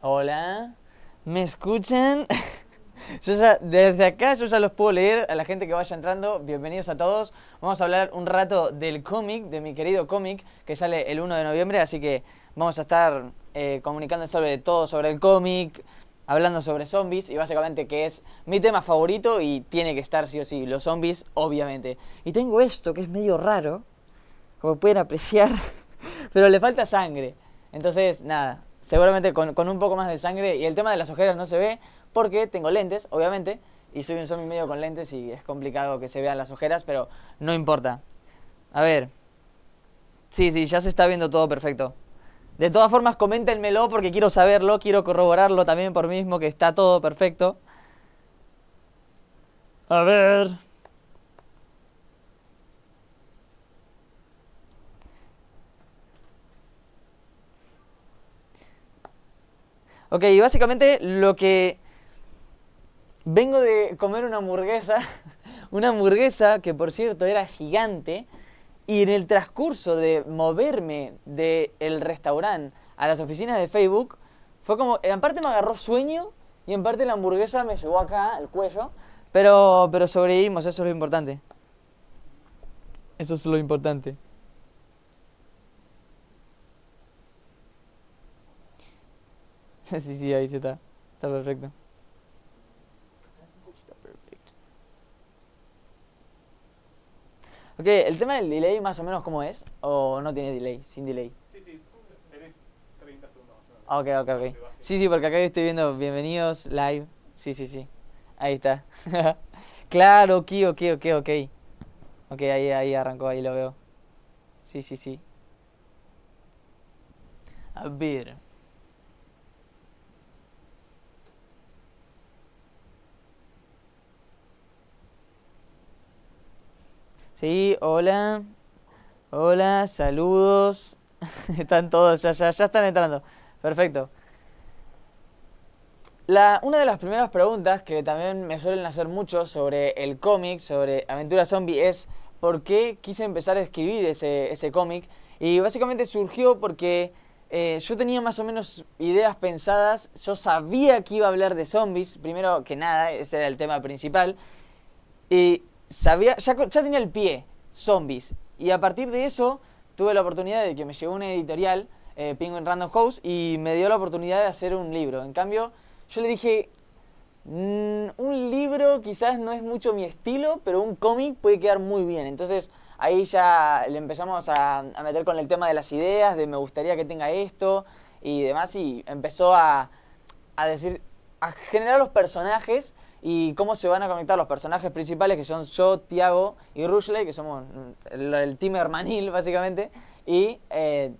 Hola, ¿me escuchan? Ya, desde acá yo ya los puedo leer a la gente que vaya entrando. Bienvenidos a todos. Vamos a hablar un rato del cómic, de mi querido cómic, que sale el 1 de noviembre, así que vamos a estar eh, comunicando sobre todo sobre el cómic, hablando sobre zombies y básicamente que es mi tema favorito y tiene que estar sí o sí, los zombies, obviamente. Y tengo esto que es medio raro, como pueden apreciar, pero le falta sangre. Entonces, nada, seguramente con, un poco más de sangre y el tema de las ojeras no se ve, porque tengo lentes, obviamente, y soy un zombie medio con lentes y es complicado que se vean las ojeras, pero no importa. A ver. Sí, sí, ya se está viendo todo perfecto. De todas formas, coméntenmelo porque quiero saberlo, quiero corroborarlo también por mí mismo que está todo perfecto. A ver. Ok, y básicamente lo que Vengo de comer una hamburguesa, una hamburguesa que por cierto era gigante, y en el transcurso de moverme del restaurante a las oficinas de Facebook, fue como, en parte me agarró sueño y en parte la hamburguesa me llegó acá, al cuello, pero, pero sobrevivimos, eso es lo importante. Eso es lo importante. sí, sí, ahí sí está. Está perfecto. Ok, ¿el tema del delay más o menos cómo es? ¿O no tiene delay? Sin delay. Sí, sí, tenés 30 segundos. Ah, Ok, ok, ok. Sí, sí, porque acá estoy viendo bienvenidos live. Sí, sí, sí. Ahí está. claro, ok, ok, ok, ok. Ok, ahí, ahí arrancó, ahí lo veo. Sí, sí, sí. A ver. Sí, hola. Hola, saludos. están todos, ya, ya, ya están entrando. Perfecto. La, una de las primeras preguntas que también me suelen hacer mucho sobre el cómic, sobre Aventura Zombie, es por qué quise empezar a escribir ese, ese cómic. Y básicamente surgió porque eh, yo tenía más o menos ideas pensadas, yo sabía que iba a hablar de zombies, primero que nada, ese era el tema principal. Y sabía, ya, ya tenía el pie, zombies. Y a partir de eso tuve la oportunidad de que me llegó una editorial, eh, Penguin Random House, y me dio la oportunidad de hacer un libro. En cambio, yo le dije, "Mm, un libro quizás no es mucho mi estilo, pero un cómic puede quedar muy bien. Entonces ahí ya le empezamos a, meter con el tema de las ideas, de me gustaría que tenga esto y demás, y empezó a, a decir, a generar los personajes y cómo se van a conectar los personajes principales, que son yo, Tiago y Rushley, que somos el, team hermanil básicamente, y eh,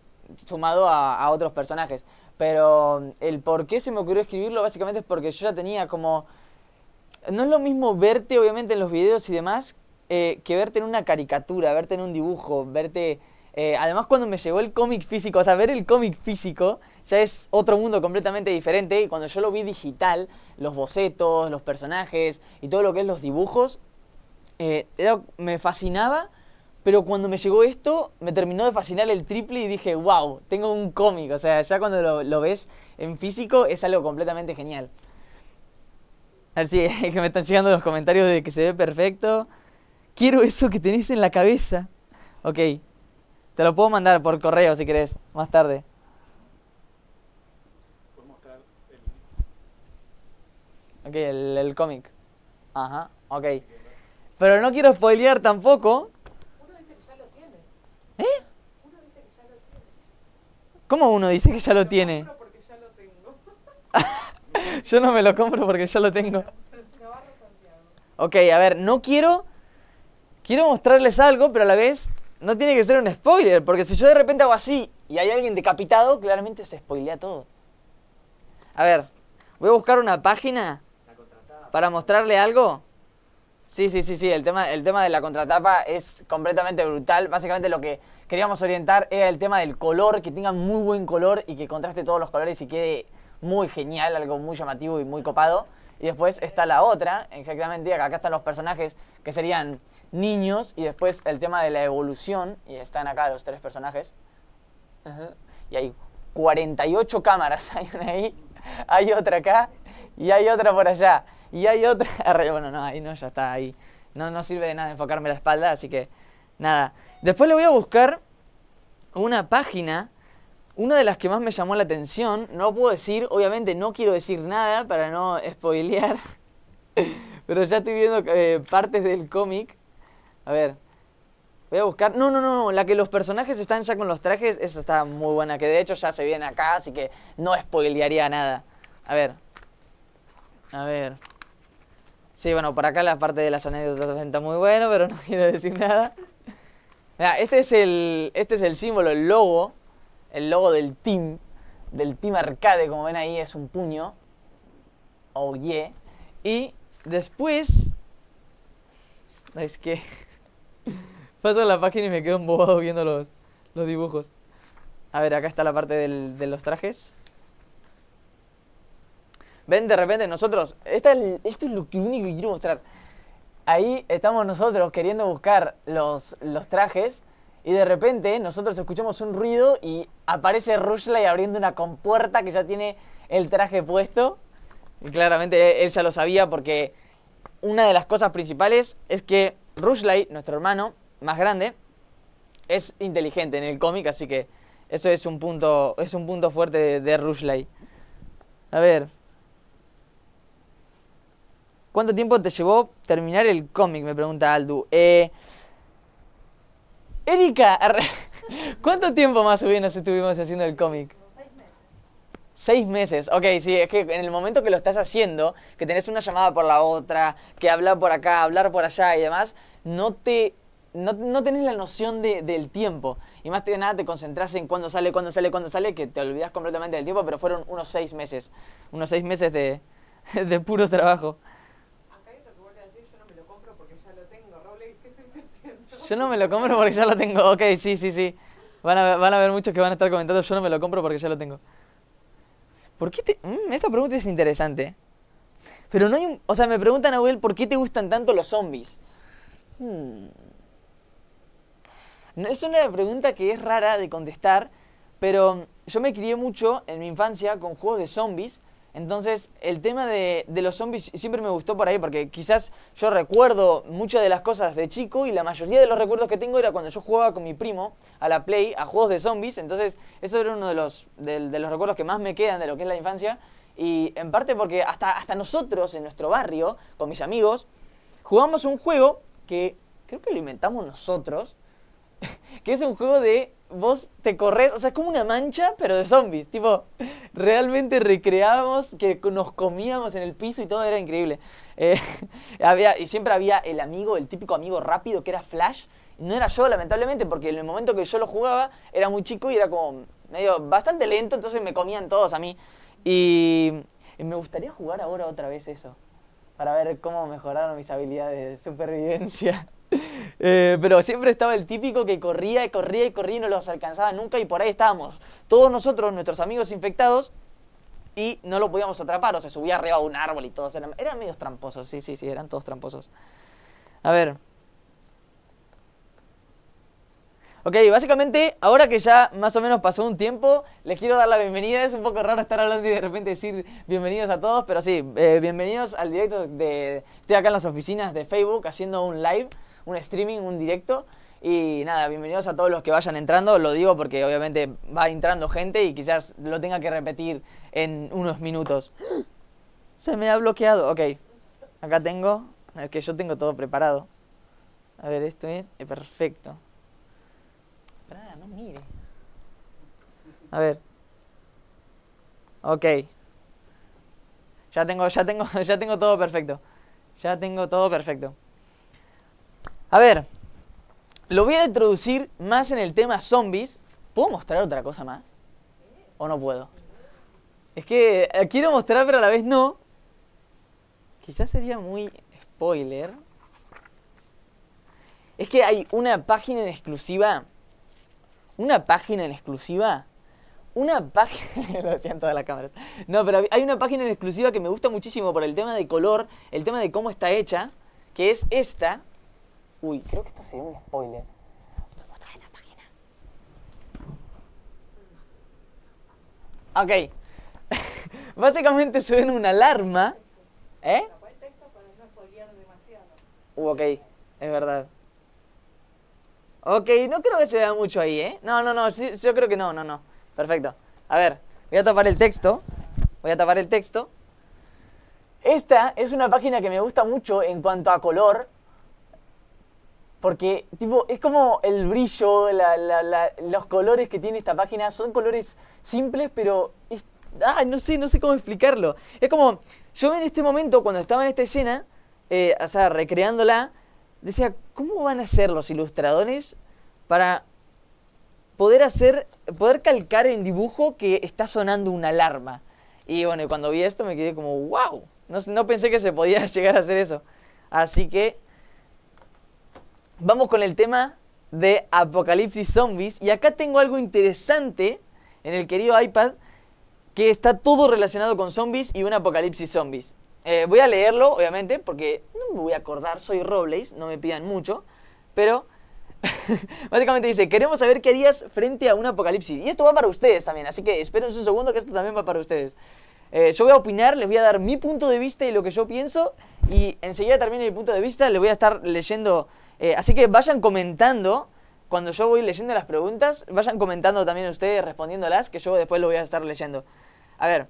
sumado a, otros personajes. Pero el por qué se me ocurrió escribirlo básicamente es porque yo ya tenía como... No es lo mismo verte obviamente en los videos y demás eh, que verte en una caricatura, verte en un dibujo, verte... eh, además cuando me llegó el cómic físico, o sea, ver el cómic físico ya es otro mundo completamente diferente y cuando yo lo vi digital, los bocetos, los personajes y todo lo que es los dibujos, eh, me fascinaba, pero cuando me llegó esto, me terminó de fascinar el triple y dije, wow, tengo un cómic. O sea, ya cuando lo, ves en físico es algo completamente genial. A ver si que me están llegando los comentarios de que se ve perfecto. Quiero eso que tenés en la cabeza. Ok, te lo puedo mandar por correo si querés, más tarde. Puedes mostrar el. Ok, el, el cómic. Ajá, ok. Pero no quiero spoilear tampoco. Uno dice que ya lo tiene. ¿Eh? Uno dice que ya lo tiene. ¿Cómo uno dice que ya lo tiene? Compro porque ya lo tengo. Yo no me lo compro porque ya lo tengo. Navarro Santiago. Ok, a ver, no quiero. Quiero mostrarles algo, pero a la vez no tiene que ser un spoiler, porque si yo de repente hago así y hay alguien decapitado, claramente se spoilea todo. A ver, voy a buscar una página para mostrarle algo. Sí, sí, sí, sí, el tema, el tema de la contratapa es completamente brutal. Básicamente lo que queríamos orientar era el tema del color, que tenga muy buen color y que contraste todos los colores y quede muy genial, algo muy llamativo y muy copado. Y después está la otra, exactamente, acá, acá están los personajes que serían niños y después el tema de la evolución, y están acá los tres personajes. Y hay 48 cámaras hay una ahí, hay otra acá y hay otra por allá y hay otra. Bueno, no, ahí no, ya está ahí. No, no sirve de nada enfocarme la espalda, así que nada. Después le voy a buscar una página, una de las que más me llamó la atención. No puedo decir, obviamente no quiero decir nada para no spoilear, pero ya estoy viendo eh, partes del cómic. A ver, voy a buscar. No, no, no, la que los personajes están ya con los trajes, esa está muy buena, que de hecho ya se viene acá, así que no spoilearía nada. A ver. A ver. Sí, bueno, por acá la parte de las anécdotas está muy bueno, pero no quiero decir nada. Mira, este es el, este es el símbolo, el logo, el logo del team, del team arcade, como ven ahí es un puño. Oh yeah. Y después, es que paso a la página y me quedo embobado viendo los, los dibujos. A ver, acá está la parte del- de los trajes. Ven, de repente nosotros, esta es- esto es lo único que quiero mostrar. Ahí estamos nosotros queriendo buscar los, los trajes y de repente nosotros escuchamos un ruido y aparece Rushley abriendo una compuerta que ya tiene el traje puesto. Y claramente él ya lo sabía porque una de las cosas principales es que Rushley, nuestro hermano más grande, es inteligente en el cómic, así que eso es un punto, es un punto fuerte de, de Rushley. A ver. ¿Cuánto tiempo te llevó terminar el cómic? Me pregunta Aldu. Eh, Erika, ¿cuánto tiempo más o menos estuvimos haciendo el cómic? Seis meses. Ok, sí, es que en el momento que lo estás haciendo, que tenés una llamada por la otra, que hablar por acá, hablar por allá y demás, no te. No, no tenés la noción de- del tiempo. Y más que nada te concentras en cuándo sale, cuándo sale, cuándo sale, que te olvidas completamente del tiempo, pero fueron unos seis meses. Unos seis meses de, de puro trabajo. Acá hay otro que vuelve a decir, yo no me lo compro porque ya lo tengo. Robles, ¿qué estuviste haciendo? Yo no me lo compro porque ya lo tengo. Ok, sí, sí, sí. Van a, ver- van a ver muchos que van a estar comentando, yo no me lo compro porque ya lo tengo. ¿Por qué te...? Mm, esta pregunta es interesante. Pero no hay un... O sea, me preguntan, Abuel, ¿por qué te gustan tanto los zombies? Hmm. No, es una pregunta que es rara de contestar, pero yo me crié mucho en mi infancia con juegos de zombies. Entonces, el tema de, los zombies siempre me gustó por ahí, porque quizás yo recuerdo muchas de las cosas de chico y la mayoría de los recuerdos que tengo era cuando yo jugaba con mi primo a la Play, a juegos de zombies. Entonces, eso era uno de los, de, de los recuerdos que más me quedan de lo que es la infancia. Y en parte porque hasta, hasta nosotros en nuestro barrio, con mis amigos, jugamos un juego que creo que lo inventamos nosotros, que es un juego de vos te corres, o sea, es como una mancha, pero de zombies. Tipo, realmente recreábamos que nos comíamos en el piso y todo era increíble. Eh, había, y siempre había el amigo, el típico amigo rápido que era Flash. No era yo, lamentablemente, porque en el momento que yo lo jugaba era muy chico y era como medio bastante lento, entonces me comían todos a mí. Y, y me gustaría jugar ahora otra vez eso, para ver cómo mejoraron mis habilidades de supervivencia. Eh, pero siempre estaba el típico que corría y corría y corría y no los alcanzaba nunca y por ahí estábamos todos nosotros, nuestros amigos infectados y no lo podíamos atrapar o se subía arriba de un árbol y todos eran, eran medios tramposos, sí, sí, sí, eran todos tramposos. A ver. Ok, básicamente, ahora que ya más o menos pasó un tiempo, les quiero dar la bienvenida. Es un poco raro estar hablando y de repente decir bienvenidos a todos, pero sí, eh, bienvenidos al directo de... Estoy acá en las oficinas de Facebook haciendo un live, un streaming, un directo. Y nada, bienvenidos a todos los que vayan entrando. Lo digo porque obviamente va entrando gente y quizás lo tenga que repetir en unos minutos. Se me ha bloqueado. Ok, acá tengo, es que yo tengo todo preparado. A ver, esto es perfecto. Pará, no mire. A ver. Ok. Ya tengo, ya tengo, ya tengo todo perfecto. Ya tengo todo perfecto. A ver. Lo voy a introducir más en el tema zombies. ¿Puedo mostrar otra cosa más? ¿O no puedo? Es que eh, quiero mostrar, pero a la vez no. Quizás sería muy spoiler. Es que hay una página en exclusiva. Una página en exclusiva. Una página. Lo hacían todas las cámaras. No, pero hay una página en exclusiva que me gusta muchísimo por el tema de color, el tema de cómo está hecha. Que es esta. Uy, creo que esto sería un spoiler. A mostrar esta página. Ok. Básicamente suena una alarma. ¿Eh? Uh, ok, es verdad. Ok, no creo que se vea mucho ahí, ¿eh? No, no, no, yo creo que no, no, no. Perfecto. A ver, voy a tapar el texto. Voy a tapar el texto. Esta es una página que me gusta mucho en cuanto a color. Porque, tipo, es como el brillo, los colores que tiene esta página. Son colores simples, pero... es- ah, no sé, no sé cómo explicarlo. Es como, yo en este momento, cuando estaba en esta escena, eh, o sea, recreándola, decía, ¿cómo van a ser los ilustradores para poder hacer, poder calcar en dibujo que está sonando una alarma? Y bueno, cuando vi esto me quedé como, wow, no, no pensé que se podía llegar a hacer eso. Así que vamos con el tema de Apocalipsis Zombies. Y acá tengo algo interesante en el querido iPad que está todo relacionado con zombies y un apocalipsis zombies. Eh, voy a leerlo, obviamente, porque no me voy a acordar, soy Robles, no me pidan mucho, pero básicamente dice, queremos saber qué harías frente a un apocalipsis. Y esto va para ustedes también, así que espérense un segundo que esto también va para ustedes. Eh, yo voy a opinar, les voy a dar mi punto de vista y lo que yo pienso, y enseguida termino mi punto de vista, les voy a estar leyendo, eh, así que vayan comentando. Cuando yo voy leyendo las preguntas, vayan comentando también ustedes, respondiéndolas, que yo después lo voy a estar leyendo. A ver,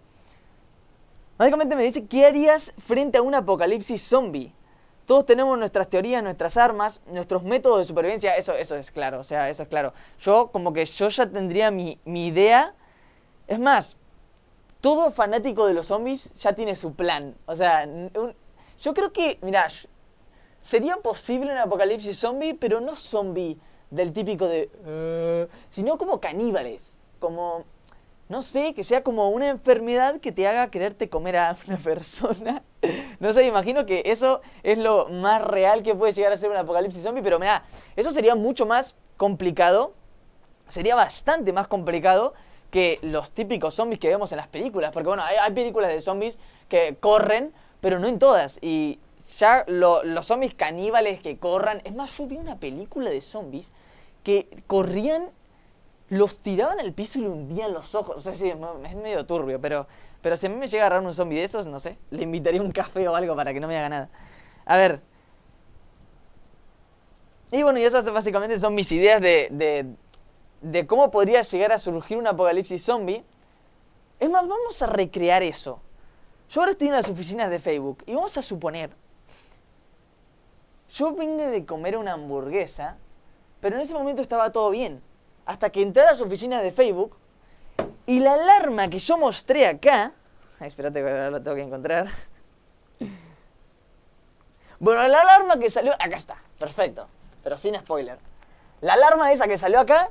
Básicamente me dice, ¿qué harías frente a un apocalipsis zombie? Todos tenemos nuestras teorías, nuestras armas, nuestros métodos de supervivencia, eso, eso es claro, o sea, eso es claro. Yo como que yo ya tendría mi, mi idea. Es más, todo fanático de los zombies ya tiene su plan. O sea, yo creo que, mira, sería posible un apocalipsis zombie, pero no zombie del típico de... "Eh", sino como caníbales, como no sé, que sea como una enfermedad que te haga quererte comer a una persona. No sé, imagino que eso es lo más real que puede llegar a ser un apocalipsis zombie, pero mira, eso sería mucho más complicado, sería bastante más complicado que los típicos zombies que vemos en las películas, porque bueno, hay, hay películas de zombies que corren, pero no en todas, y ya lo- los zombies caníbales que corran, es más, yo vi una película de zombies que corrían los tiraban al piso y le hundían los ojos. O sea, sí, es medio turbio, pero, pero si a mí me llega a agarrar un zombie de esos, no sé, le invitaría un café o algo para que no me haga nada. A ver. Y bueno, y esas básicamente son mis ideas de, de, de cómo podría llegar a surgir un apocalipsis zombie. Es más, vamos a recrear eso. Yo ahora estoy en las oficinas de Facebook y vamos a suponer. Yo vengo de comer una hamburguesa, pero en ese momento estaba todo bien. Hasta que entré a las oficinas de Facebook y la alarma que yo mostré acá. Ay, espérate que ahora lo tengo que encontrar. Bueno, la alarma que salió. Acá está, perfecto. Pero sin spoiler. La alarma esa que salió acá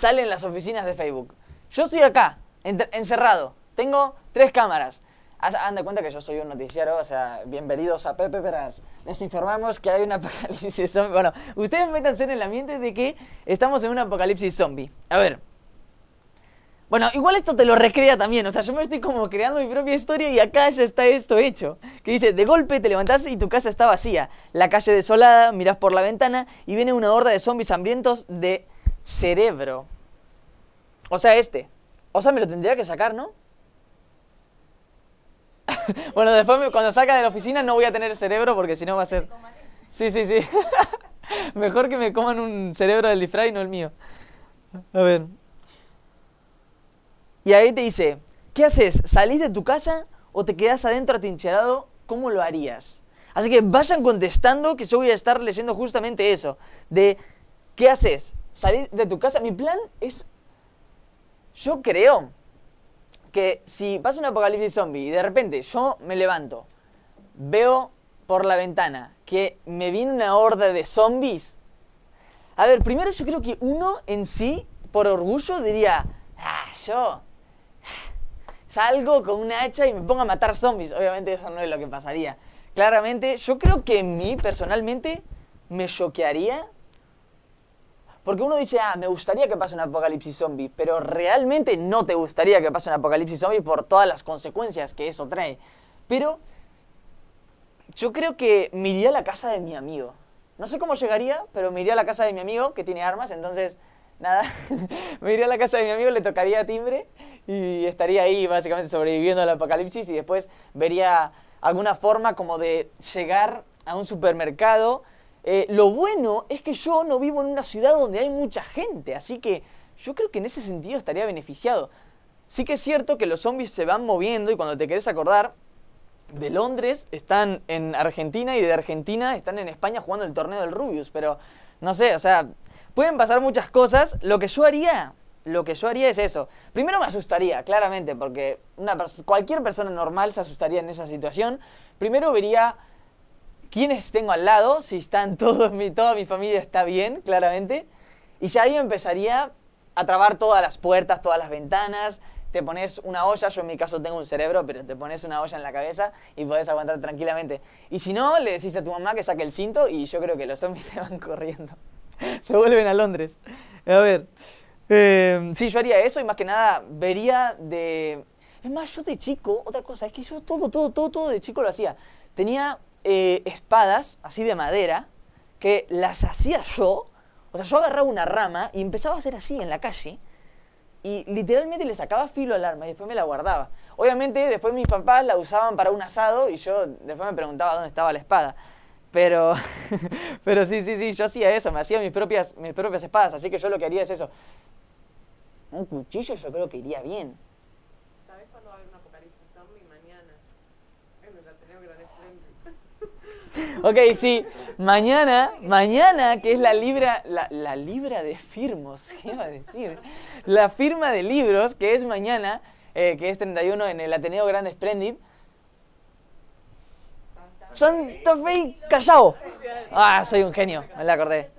sale en las oficinas de Facebook. Yo estoy acá, encerrado. Tengo tres cámaras. Hagan de cuenta que yo soy un noticiero, o sea, bienvenidos a Pepe Peras. Les informamos que hay un apocalipsis zombie. Bueno, ustedes métanse en el ambiente de que estamos en un apocalipsis zombie. A ver. Bueno, igual esto te lo recrea también, o sea, yo me estoy como creando mi propia historia y acá ya está esto hecho. Que dice, de golpe te levantás y tu casa está vacía, la calle desolada, mirás por la ventana y viene una horda de zombies hambrientos de cerebro. O sea, este. O sea, me lo tendría que sacar, ¿no? bueno, después me- cuando saca de la oficina no voy a tener cerebro porque si no va a ser... Sí, sí, sí. Mejor que me coman un cerebro del disfraz y no el mío. A ver. Y ahí te dice, ¿qué haces? ¿Salís de tu casa o te quedás adentro atrincherado? ¿Cómo lo harías? Así que vayan contestando que yo voy a estar leyendo justamente eso. De, ¿qué haces? ¿Salís de tu casa? Mi plan es... Yo creo que si pasa un apocalipsis zombie y de repente yo me levanto, veo por la ventana que me viene una horda de zombies. A ver, primero yo creo que uno en sí, por orgullo, diría, ah, yo salgo con una hacha y me pongo a matar zombies. Obviamente eso no es lo que pasaría. Claramente, yo creo que en mí, personalmente, me choquearía. Porque uno dice, ah, me gustaría que pase un apocalipsis zombie, pero realmente no te gustaría que pase un apocalipsis zombie por todas las consecuencias que eso trae. Pero yo creo que me iría a la casa de mi amigo. No sé cómo llegaría, pero me iría a la casa de mi amigo que tiene armas, entonces, nada, me iría a la casa de mi amigo, le tocaría timbre y estaría ahí básicamente sobreviviendo al apocalipsis y después vería alguna forma como de llegar a un supermercado. Eh, lo bueno es que yo no vivo en una ciudad donde hay mucha gente, así que yo creo que en ese sentido estaría beneficiado. Sí que es cierto que los zombies se van moviendo y cuando te querés acordar, de Londres están en Argentina y de Argentina están en España jugando el torneo del Rubius, pero no sé, o sea, pueden pasar muchas cosas. Lo que yo haría, lo que yo haría es eso. Primero me asustaría, claramente, porque una cualquier persona normal se asustaría en esa situación. Primero vería quiénes tengo al lado, si están todos, mi, toda mi familia está bien, claramente. Y ya ahí empezaría a trabar todas las puertas, todas las ventanas. Te pones una olla, yo en mi caso tengo un cerebro, pero te pones una olla en la cabeza y podés aguantar tranquilamente. Y si no, le decís a tu mamá que saque el cinto y yo creo que los zombies te van corriendo. Se vuelven a Londres. A ver. eh, sí, yo haría eso y más que nada vería de... Es más, yo de chico, otra cosa, es que yo todo, todo, todo, todo de chico lo hacía. Tenía eh, espadas, así de madera, que las hacía yo. O sea, yo agarraba una rama y empezaba a hacer así en la calle. Y literalmente le sacaba filo al arma y después me la guardaba. Obviamente, después mis papás la usaban para un asado y yo después me preguntaba dónde estaba la espada. Pero, pero sí, sí, sí, yo hacía eso, me hacía mis propias, mis propias espadas. Así que yo lo que haría es eso. Un cuchillo yo creo que iría bien. ¿Sabes cuándo va a haber un apocalipsis zombie? Mañana. Ok, sí. Mañana, mañana, que es la libra, la, libra de firmos, ¿qué iba a decir? La firma de libros, que es mañana, eh, que es 31 en el Ateneo Grande Splendid. Santa Fe y Callao. Ah, soy un genio, me la acordé.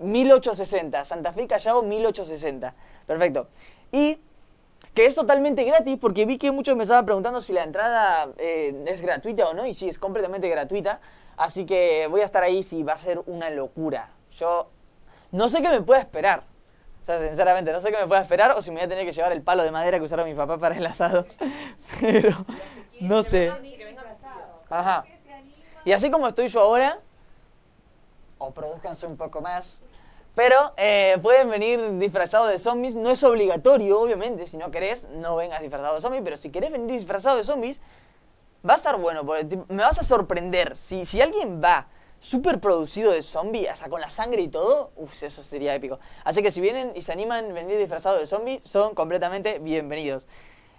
1860, Santa Fe y Callao 1860. Perfecto. Y que es totalmente gratis porque vi que muchos me estaban preguntando si la entrada eh, es gratuita o no y sí, es completamente gratuita. Así que voy a estar ahí si va a ser una locura. Yo no sé qué me pueda esperar. O sea, sinceramente, no sé qué me pueda esperar o si me voy a tener que llevar el palo de madera que usaron mi papá para el asado. Pero no sé. Ajá. Y así como estoy yo ahora, o produzcanse un poco más, pero eh, pueden venir disfrazados de zombies. No es obligatorio, obviamente. Si no querés, no vengas disfrazado de zombies. Pero si querés venir disfrazado de zombies, va a estar bueno. porque me vas a sorprender. Si, si alguien va súper producido de zombie, hasta con la sangre y todo, uff, eso sería épico. Así que si vienen y se animan a venir disfrazados de zombies, son completamente bienvenidos.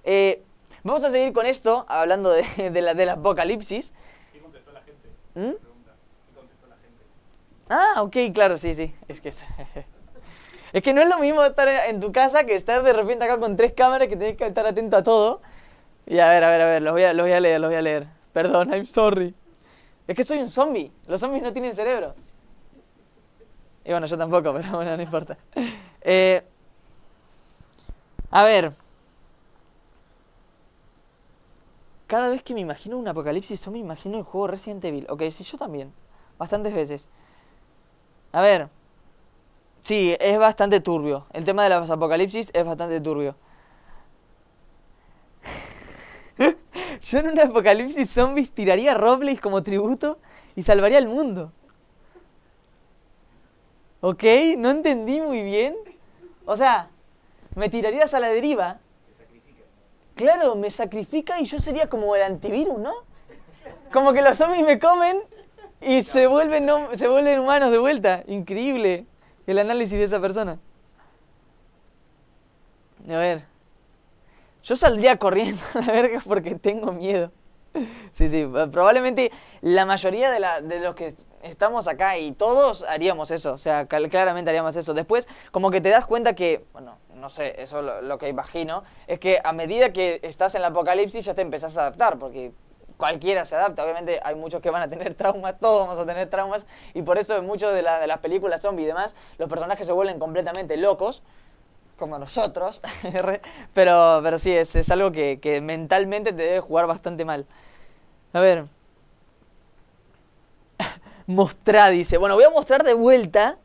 Eh, vamos a seguir con esto, hablando de, de la, del apocalipsis. ¿Qué contestó la gente? ¿Mm? Pregunta. ¿Qué contestó la gente? Ah, ok, claro, sí, sí. Es que es, es que no es lo mismo estar en tu casa que estar de repente acá con tres cámaras que tenés que estar atento a todo. Y a ver, a ver, a ver, los voy a, los voy a leer, los voy a leer. Perdón, I'm sorry. Es que soy un zombie. Los zombies no tienen cerebro. Y bueno, yo tampoco, pero bueno, no importa. Eh, a ver. Cada vez que me imagino un apocalipsis zombie, me imagino el juego Resident Evil. Ok, sí, yo también. Bastantes veces. A ver. Sí, es bastante turbio. El tema de los apocalipsis es bastante turbio. Yo en un apocalipsis zombies tiraría Robles como tributo y salvaría al mundo. ¿Ok? No entendí muy bien. O sea, me tirarías a la deriva. Claro, me sacrifica y yo sería como el antivirus, ¿no? Como que los zombies me comen y se vuelven, no- se vuelven humanos de vuelta. Increíble el análisis de esa persona. A ver. Yo saldría corriendo a la verga porque tengo miedo. Sí, sí, probablemente la mayoría de, la- de los que estamos acá y todos haríamos eso, o sea, claramente haríamos eso. Después, como que te das cuenta que, bueno, no sé, eso lo, lo que imagino, es que a medida que estás en el apocalipsis ya te empezás a adaptar, porque cualquiera se adapta. Obviamente hay muchos que van a tener traumas, todos vamos a tener traumas, y por eso en muchas de, la- de las películas zombie y demás, los personajes se vuelven completamente locos como nosotros, pero, pero sí, es, es algo que, que mentalmente te debe jugar bastante mal. A ver. Mostrar, dice. Bueno, voy a mostrar de vuelta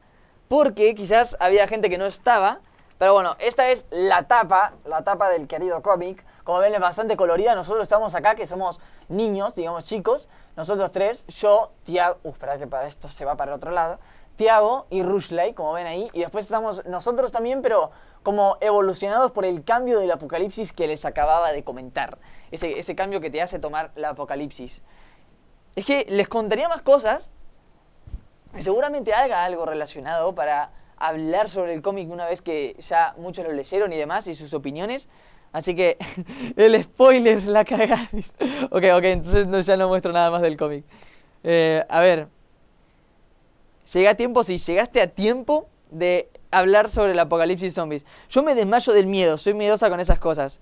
porque quizás había gente que no estaba. Pero bueno, esta es la tapa, la tapa del querido cómic. Como ven es bastante colorida. Nosotros estamos acá, que somos niños, digamos chicos. Nosotros tres, yo, Tiago... Uh, espera que para esto se va para el otro lado. Tiago y Rushley, como ven ahí, y después estamos nosotros también, pero como evolucionados por el cambio del apocalipsis que les acababa de comentar. Ese, ese cambio que te hace tomar la apocalipsis. Es que les contaría más cosas, seguramente haga algo relacionado para hablar sobre el cómic una vez que ya muchos lo leyeron y demás, y sus opiniones. Así que el spoiler, la cagada. ok, ok, entonces no, ya no muestro nada más del cómic. Eh, a ver. Llega a tiempo, sí, llegaste a tiempo de hablar sobre el apocalipsis zombies. Yo me desmayo del miedo, soy miedosa con esas cosas.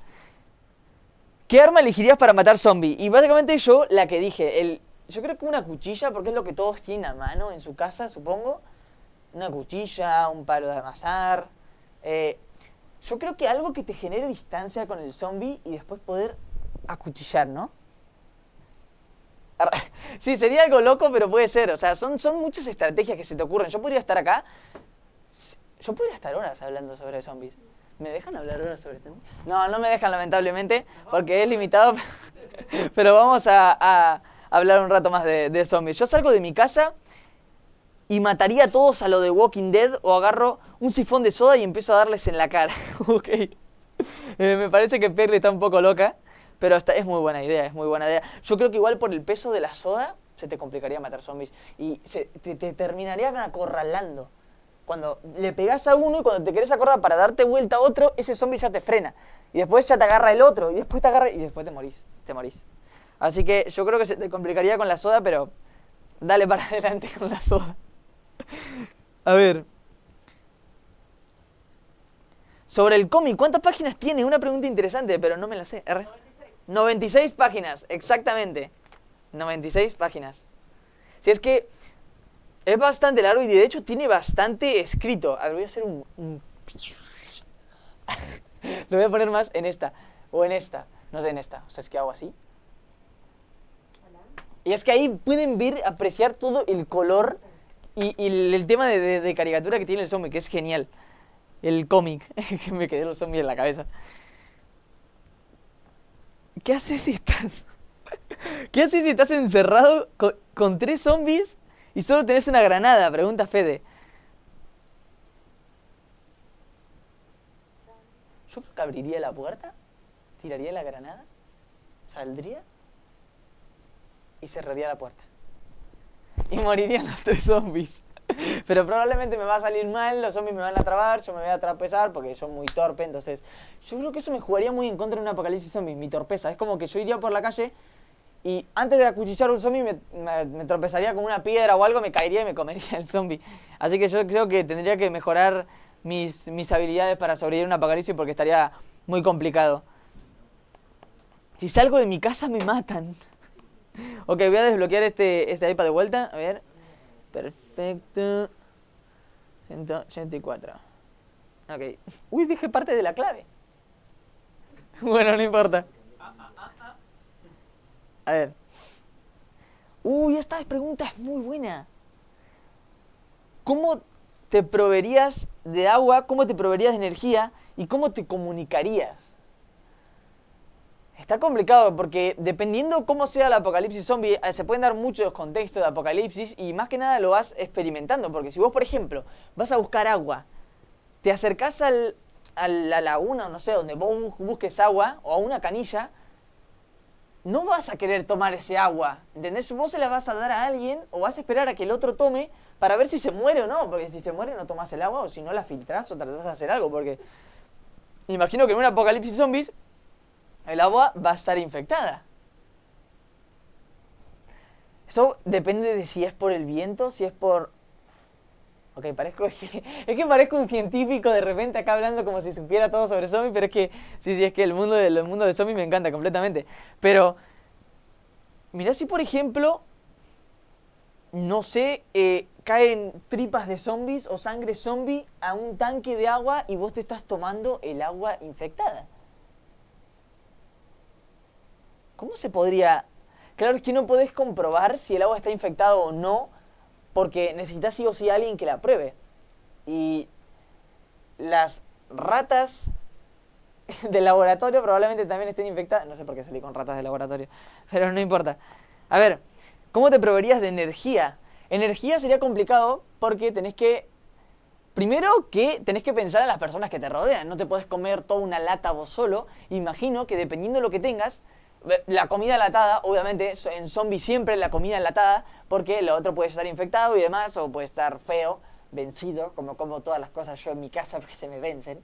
¿Qué arma elegirías para matar zombies? Y básicamente yo la que dije, el, yo creo que una cuchilla, porque es lo que todos tienen a mano en su casa, supongo. Una cuchilla, un palo de amasar. Eh, yo creo que algo que te genere distancia con el zombie y después poder acuchillar, ¿no? Sí, sería algo loco, pero puede ser. O sea, son, son muchas estrategias que se te ocurren. Yo podría estar acá. Yo podría estar horas hablando sobre zombies. ¿Me dejan hablar horas sobre zombies? No, no me dejan, lamentablemente, porque es limitado. Pero vamos a, a hablar un rato más de, de zombies. Yo salgo de mi casa y mataría a todos a lo de Walking Dead o agarro un sifón de soda y empiezo a darles en la cara. ok. Eh, me parece que Perry está un poco loca, pero está, es muy buena idea, es muy buena idea. Yo creo que igual por el peso de la soda se te complicaría matar zombies y te, te terminarían acorralando. Cuando le pegas a uno y cuando te querés acordar para darte vuelta a otro, ese zombie ya te frena. Y después ya te agarra el otro, y después te agarra y después te morís, te morís. Así que yo creo que se te complicaría con la soda, pero dale para adelante con la soda. A ver. Sobre el cómic, ¿cuántas páginas tiene? Una pregunta interesante, pero no me la sé. R. 96 páginas, exactamente. 96 páginas. Si es que es bastante largo y de hecho tiene bastante escrito. A ver, voy a hacer un... un- Lo voy a poner más en esta. O en esta. No sé, en esta. O sea, es que hago así. Y es que ahí pueden ver, apreciar todo el color y, y el, tema de caricatura que tiene el zombie, que es genial. El cómic, que me quedé los zombies en la cabeza. ¿Qué haces si estás? ¿Qué haces si estás encerrado con, con tres zombies y solo tenés una granada? Pregunta Fede. Yo creo que abriría la puerta, tiraría la granada, saldría y cerraría la puerta. Y morirían los tres zombies. Pero probablemente me va a salir mal, los zombies me van a trabar, yo me voy a trapezar porque soy muy torpe, entonces yo creo que eso me jugaría muy en contra de un apocalipsis zombie, mi torpeza. Es como que yo iría por la calle y antes de acuchillar un zombie me, me- me tropezaría con una piedra o algo, me caería y me comería el zombie. Así que yo creo que tendría que mejorar mis, mis habilidades para sobrevivir a un apocalipsis porque estaría muy complicado. Si salgo de mi casa me matan. Ok, voy a desbloquear este, este iPad de vuelta. A ver. Perfecto. 184. Ok. Uy, dejé parte de la clave. Bueno, no importa. A ver. Uy, esta pregunta es muy buena. ¿Cómo te proveerías de agua? ¿Cómo te proveerías de energía? ¿Y cómo te comunicarías? Está complicado porque dependiendo cómo sea el apocalipsis zombie, eh, se pueden dar muchos contextos de apocalipsis y más que nada lo vas experimentando. Porque si vos, por ejemplo, vas a buscar agua, te acercás al, a la laguna, no sé, donde vos bus- busques agua o a una canilla, no vas a querer tomar ese agua, ¿entendés? Vos se la vas a dar a alguien o vas a esperar a que el otro tome para ver si se muere o no, porque si se muere no tomás el agua o si no la filtrás o tratás de hacer algo, porque imagino que en un apocalipsis zombies el agua va a estar infectada. Eso depende de si es por el viento, si es por... Ok, parezco... Es que parezco un científico de repente acá hablando como si supiera todo sobre zombies, pero es que... Sí, sí, es que el mundo el mundo de zombies me encanta completamente. Pero... Mirá si por ejemplo... No sé, eh, caen tripas de zombies o sangre zombie a un tanque de agua y vos te estás tomando el agua infectada. ¿Cómo se podría...? Claro, es que no podés comprobar si el agua está infectada o no, porque necesitas sí o sí a alguien que la pruebe. Y las ratas del laboratorio probablemente también estén infectadas. No sé por qué salí con ratas del laboratorio, pero no importa. A ver, ¿cómo te proveerías de energía? Energía sería complicado porque tenés que. Primero que tenés que pensar en las personas que te rodean. No te podés comer toda una lata vos solo. Imagino que dependiendo de lo que tengas, la comida enlatada, obviamente, en zombie siempre la comida enlatada, porque lo otro puede estar infectado y demás, o puede estar feo, vencido, como como todas las cosas yo en mi casa porque se me vencen.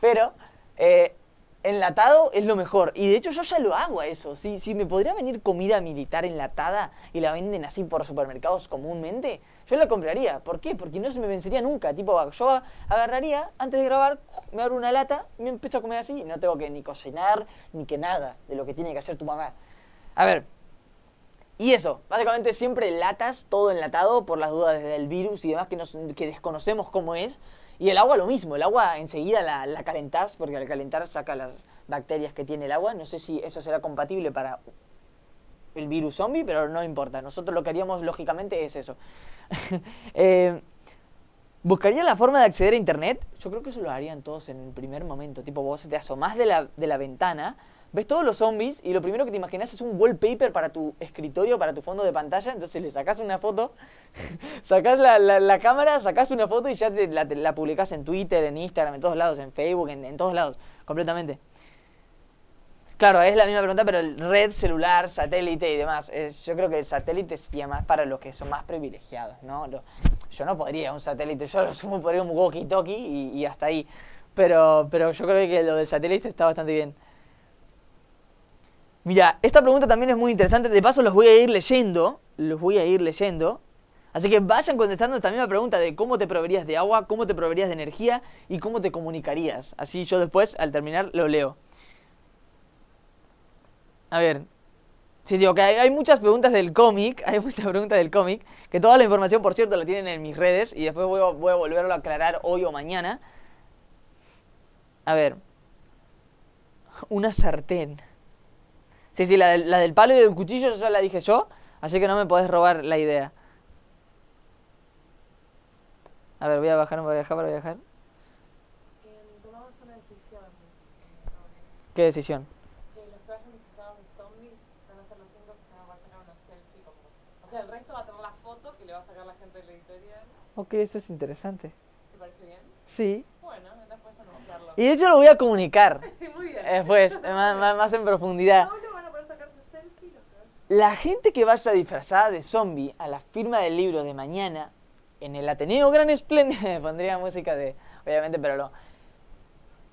Pero eh, enlatado es lo mejor. Y de hecho yo ya lo hago a eso. Si, si me podría venir comida militar enlatada y la venden así por supermercados comúnmente, yo la compraría. ¿Por qué? Porque no se me vencería nunca. Tipo, yo agarraría, antes de grabar, me abro una lata, me empiezo a comer así y no tengo que ni cocinar, ni que nada de lo que tiene que hacer tu mamá. A ver, y eso, básicamente siempre latas, todo enlatado por las dudas del virus y demás que, nos- que desconocemos cómo es. Y el agua lo mismo, el agua enseguida la, calentás porque al calentar saca las bacterias que tiene el agua. No sé si eso será compatible para el virus zombie, pero no importa. Nosotros lo que haríamos lógicamente es eso. Eh, ¿Buscaría la forma de acceder a internet? Yo creo que eso lo harían todos en el primer momento. Tipo, vos te asomás de la, de la ventana, ves todos los zombies y lo primero que te imaginas es un wallpaper para tu escritorio, para tu fondo de pantalla. Entonces le sacás una foto, sacás la, la- la cámara, sacás una foto y ya te, la, te- la publicás en Twitter, en Instagram, en todos lados, en Facebook, en, en todos lados, completamente. Claro, es la misma pregunta, pero el red, celular, satélite y demás. es- yo creo que el satélite sería más para los que son más privilegiados, ¿no? Lo- yo no podría un satélite, yo lo sumo podría un walkie-talkie y, y hasta ahí. Pero, pero yo creo que lo del satélite está bastante bien. Mira, esta pregunta también es muy interesante. De paso los voy a ir leyendo. Los voy a ir leyendo. Así que vayan contestando esta misma pregunta de cómo te proveerías de agua, cómo te proveerías de energía y cómo te comunicarías. Así yo después, al terminar, lo leo. A ver. Sí, digo que hay, muchas preguntas del cómic, hay muchas preguntas del cómic, que toda la información, por cierto, la tienen en mis redes y después voy a, voy a volverlo a aclarar hoy o mañana. A ver. Una sartén. Sí, sí, la del, la del palo y del cuchillo ya la dije yo, así que no me podés robar la idea. A ver, voy a bajar, voy a bajar, voy a bajar. Eh, tomamos una decisión. eh. ¿Qué decisión? que los que vayan disfrazados de zombies van a ser los únicos que se van a sacar una selfie con vos. O sea, el resto va a tener la foto que le va a sacar la gente de la editorial. Ok, eso es interesante. ¿Te parece bien? Sí. Bueno, entonces puedes anunciarlo. Y de hecho lo voy a comunicar Muy bien. después, más, más- más en profundidad. Solo van a poder sacarse selfie los que vayan. La gente que vaya disfrazada de zombie a la firma del libro de mañana en el Ateneo Gran Espléndido, pondría música de, obviamente, pero no.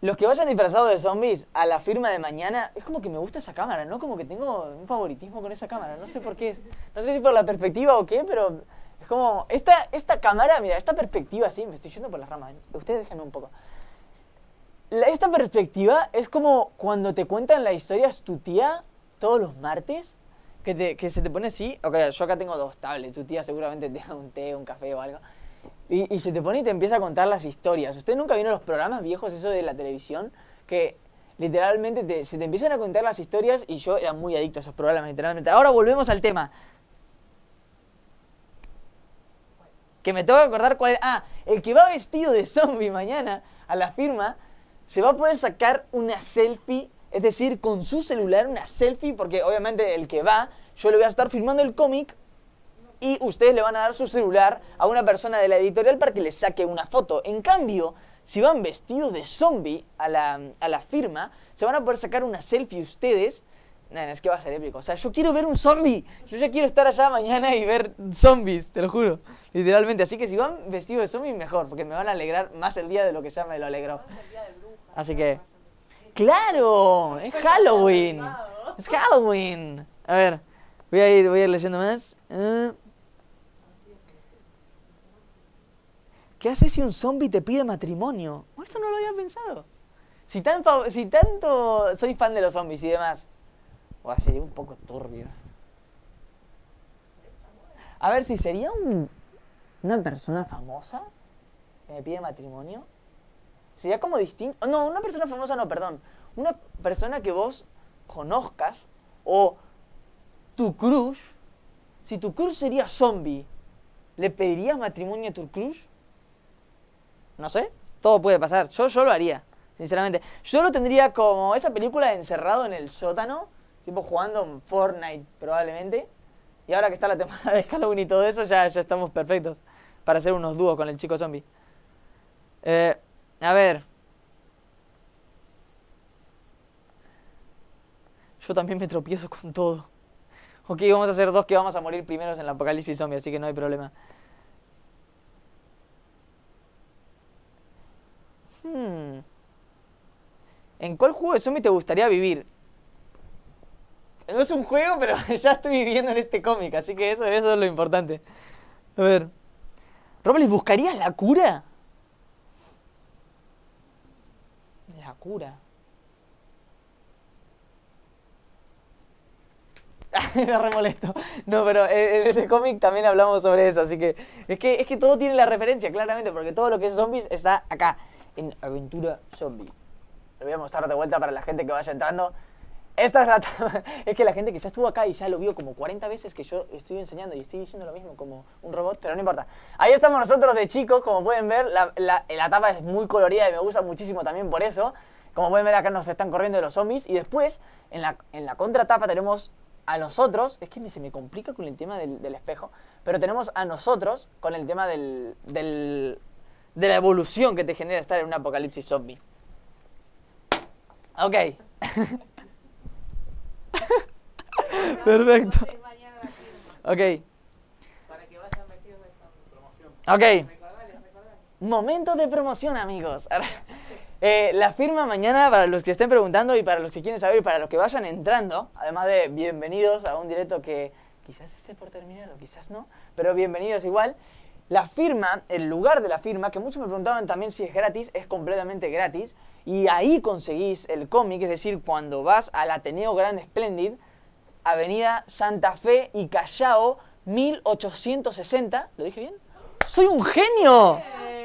Los que vayan disfrazados de zombies a la firma de mañana, es como que me gusta esa cámara, ¿no? Como que tengo un favoritismo con esa cámara, no sé por qué es. No sé si por la perspectiva o qué, pero es como, esta, esta cámara, mira, esta perspectiva, sí, me estoy yendo por las ramas, ustedes déjenme un poco. La- esta perspectiva es como cuando te cuentan las historias tu tía todos los martes, que, te- se te pone así. Ok, yo acá tengo dos tablets, tu tía seguramente tenga un té, un café o algo. Y, se te pone y te empieza a contar las historias. ¿Usted nunca vieron los programas viejos, eso de la televisión? Que literalmente te- se te empiezan a contar las historias y yo era muy adicto a esos programas, literalmente. Ahora volvemos al tema. Que me tengo que acordar cuál es. Ah, el que va vestido de zombie mañana a la firma se va a poder sacar una selfie, es decir, con su celular una selfie, porque obviamente el que va, yo le voy a estar filmando el cómic y ustedes le van a dar su celular a una persona de la editorial para que le saque una foto. En cambio, si van vestidos de zombie a la, a la firma, se van a poder sacar una selfie ustedes. No, no, es que va a ser épico. O sea, yo quiero ver un zombie. Yo ya quiero estar allá mañana y ver zombies, te lo juro. Literalmente. Así que si van vestidos de zombie, mejor, porque me van a alegrar más el día de lo que ya me lo alegró. Así que. ¡Claro! ¡Es Halloween! ¡Es Halloween! A ver, voy a ir, voy a ir leyendo más. Ah. ¿Qué haces si un zombie te pide matrimonio? Oh, eso no lo había pensado. Si tanto, si tanto soy fan de los zombies y demás. Buah, sería un poco turbio. A ver, si sería un, una persona famosa que me pide matrimonio. Sería como distinto. No, una persona famosa no, perdón. Una persona que vos conozcas o tu crush. Si tu crush sería zombie, ¿le pedirías matrimonio a tu crush? No sé, todo puede pasar. Yo, yo lo haría, sinceramente. Yo lo tendría como esa película de encerrado en el sótano, tipo jugando en Fortnite probablemente. Y ahora que está la temporada de Halloween y todo eso, ya, ya estamos perfectos para hacer unos dúos con el chico zombie. Eh, a ver. Yo también me tropiezo con todo. Ok, vamos a hacer dos que vamos a morir primeros en el apocalipsis zombie, así que no hay problema. Hmm. ¿En cuál juego de zombie te gustaría vivir? No es un juego, pero ya estoy viviendo en este cómic, así que eso, eso es lo importante. A ver. Robles, ¿buscarías la cura? La cura. Me remolesto. No, pero en ese cómic también hablamos sobre eso, así que es, que es que todo tiene la referencia, claramente, porque todo lo que es zombies está acá, en Aventura Zombie. Lo voy a mostrar de vuelta para la gente que vaya entrando. Esta es la... es que la gente que ya estuvo acá y ya lo vio como 40 veces que yo estoy enseñando y estoy diciendo lo mismo como un robot, pero no importa. Ahí estamos nosotros de chicos, como pueden ver, la, la, la tapa es muy colorida y me gusta muchísimo también por eso. Como pueden ver acá nos están corriendo los zombies y después en la, en la contratapa tenemos a nosotros, es que se me complica con el tema del, del, espejo, pero tenemos a nosotros con el tema del, del, de la evolución que te genera estar en un apocalipsis zombie. Ok. Perfecto. Ok. Para que vayan metidos de zombie. Promoción. Ok. Momento de promoción, amigos. Eh, la firma mañana, para los que estén preguntando y para los que quieren saber y para los que vayan entrando, además de bienvenidos a un directo que quizás esté por terminar o quizás no, pero bienvenidos igual. La firma, el lugar de la firma, que muchos me preguntaban también si es gratis, es completamente gratis. Y ahí conseguís el cómic, es decir, cuando vas al Ateneo Grande Splendid, Avenida Santa Fe y Callao, 1860. ¿Lo dije bien? ¡Soy un genio!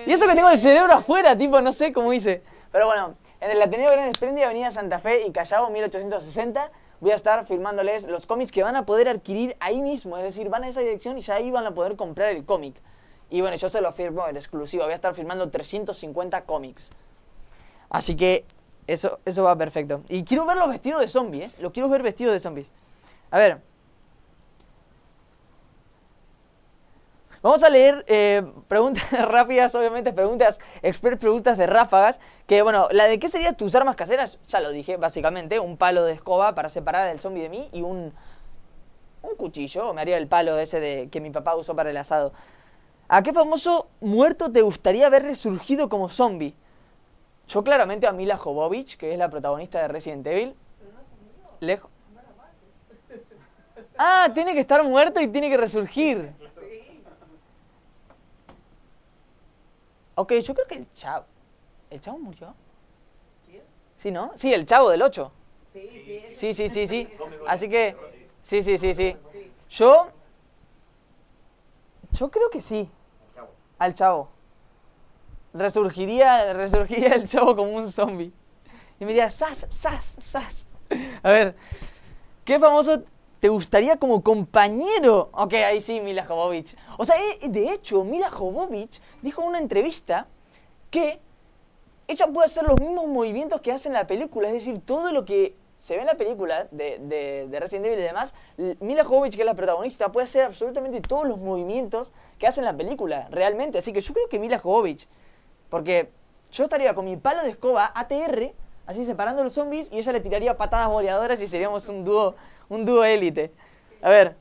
Y eso que tengo el cerebro afuera, tipo, no sé cómo hice. Pero bueno, en el Ateneo Gran Splendid, Avenida Santa Fe y Callao, 1860, voy a estar firmándoles los cómics que van a poder adquirir ahí mismo. Es decir, van a esa dirección y ya ahí van a poder comprar el cómic. Y bueno, yo se lo firmo en exclusivo. Voy a estar firmando 350 cómics. Así que eso, eso va perfecto. Y quiero verlos vestidos de zombies, ¿eh? Lo quiero ver vestidos de zombies. A ver. Vamos a leer eh, preguntas rápidas, obviamente, preguntas, expert preguntas de ráfagas. Que bueno, la de qué serían tus armas caseras, ya lo dije, básicamente. Un palo de escoba para separar al zombie de mí y un, un cuchillo. Me haría el palo ese de, que mi papá usó para el asado. ¿A qué famoso muerto te gustaría ver resurgido como zombie? Yo claramente a Mila Jovovich, que es la protagonista de Resident Evil. Lejos. Ah, tiene que estar muerto y tiene que resurgir. Ok, yo creo que el chavo. ¿El chavo murió? ¿Quién? Sí, ¿no? Sí, el chavo del 8. Sí, sí. Sí, sí, sí, sí. Así que. Sí, sí, sí, sí. Sí. Yo. Yo creo que sí. Al chavo. Resurgiría, resurgiría el chavo como un zombie. Y me diría, ¡zas, zas, zas! A ver, ¿qué famoso te gustaría como compañero? Ok, ahí sí, Mila Jovovich. O sea, eh, de hecho, Mila Jovovich dijo en una entrevista que ella puede hacer los mismos movimientos que hace en la película. Es decir, todo lo que se ve en la película de, de, de Resident Evil y demás, Mila Jovovich, que es la protagonista, puede hacer absolutamente todos los movimientos que hace en la película, realmente. Así que yo creo que Mila Jovovich. Porque yo estaría con mi palo de escoba ATR, así separando los zombies, y ella le tiraría patadas boleadoras y seríamos un dúo, un dúo élite. A ver,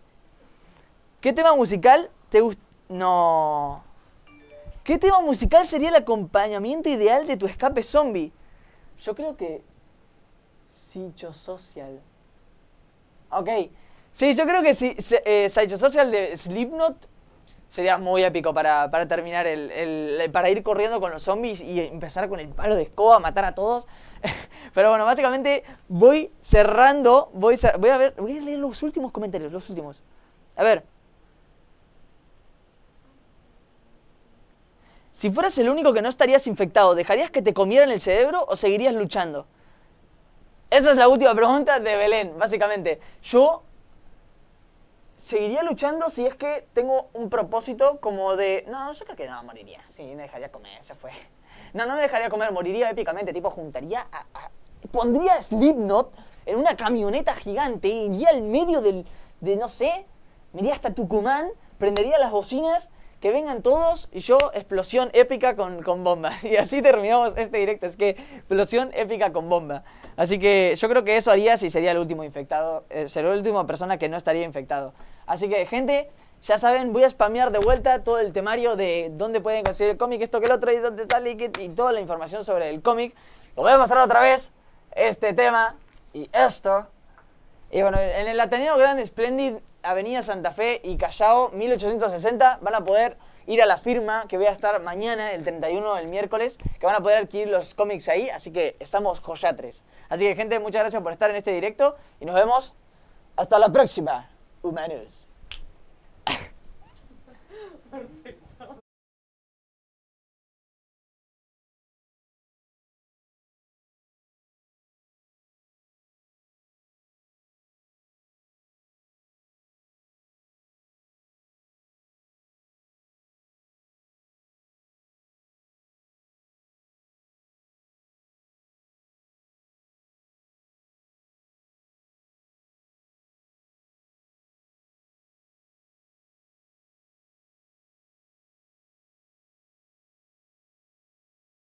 ¿qué tema musical te gusta? No. ¿Qué tema musical sería el acompañamiento ideal de tu escape zombie? Yo creo que. Social. Ok. Sí, yo creo que sí. Eh, Social de Slipknot sería muy épico para, para terminar el, el- para ir corriendo con los zombies y empezar con el palo de escoba a matar a todos. Pero bueno, básicamente voy cerrando, voy, cer- voy a ver, voy a leer los últimos comentarios, los últimos. A ver. Si fueras el único que no estarías infectado, ¿dejarías que te comieran el cerebro o seguirías luchando? Esa es la última pregunta de Belén, básicamente. Yo seguiría luchando si es que tengo un propósito como de... No, yo creo que no, moriría. Sí, me dejaría comer, ya fue. No, no me dejaría comer, moriría épicamente. Tipo, juntaría a... a- pondría Slipknot en una camioneta gigante, iría al medio del... de, no sé, me iría hasta Tucumán, prendería las bocinas, que vengan todos y yo explosión épica con, con bomba. Y así terminamos este directo, es que explosión épica con bomba. Así que yo creo que eso haría si sería el último infectado, eh, sería la última persona que no estaría infectado. Así que gente, ya saben, voy a spamear de vuelta todo el temario de dónde pueden conseguir el cómic, esto que el otro, y dónde el Liquid, y toda la información sobre el cómic. Lo voy a mostrar otra vez, este tema y esto. Y bueno, en el Ateneo Grand Splendid, Avenida Santa Fe y Callao, 1860, van a poder ir a la firma que voy a estar mañana, el 31, el miércoles, que van a poder adquirir los cómics ahí, así que estamos joyatres. Así que gente, muchas gracias por estar en este directo y nos vemos hasta la próxima, humanos.